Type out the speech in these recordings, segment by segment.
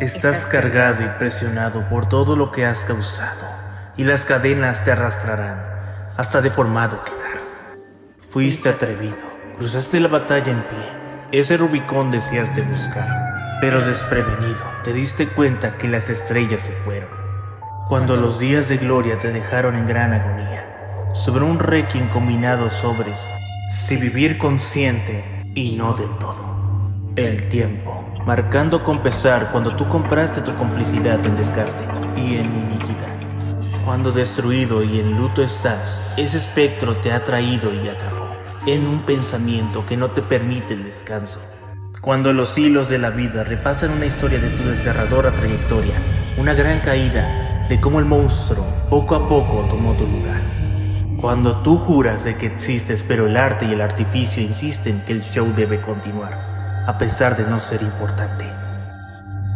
Estás cargado y presionado por todo lo que has causado, y las cadenas te arrastrarán hasta deformado quedar. Fuiste atrevido, cruzaste la batalla en pie, ese Rubicón deseaste buscar, pero desprevenido te diste cuenta que las estrellas se fueron. Cuando los días de gloria te dejaron en gran agonía, sobre un requiem combinado sobres, si vivir consciente y no del todo. El tiempo, marcando con pesar cuando tú compraste tu complicidad en desgaste y en iniquidad. Cuando destruido y en luto estás, ese espectro te ha traído y atrapó en un pensamiento que no te permite el descanso. Cuando los hilos de la vida repasan una historia de tu desgarradora trayectoria, una gran caída, de cómo el monstruo poco a poco tomó tu lugar. Cuando tú juras de que existes pero el arte y el artificio insisten que el show debe continuar a pesar de no ser importante.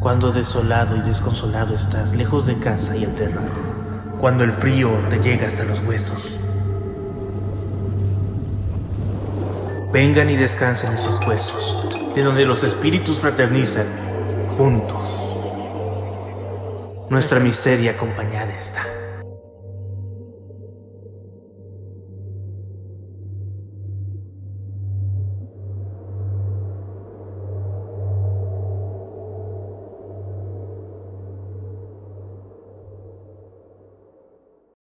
Cuando desolado y desconsolado estás lejos de casa y aterrado. Cuando el frío te llega hasta los huesos. Vengan y descansen esos huesos, de donde los espíritus fraternizan juntos. Nuestra miseria acompañada está.